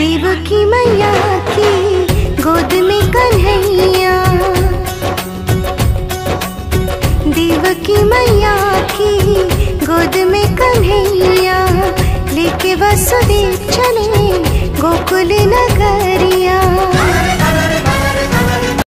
देवकी मैया की गोद में कन्हैया। देवकी मैया की गोद में कन्हैया। लेके वसुदेव चले गोकुल नगरिया।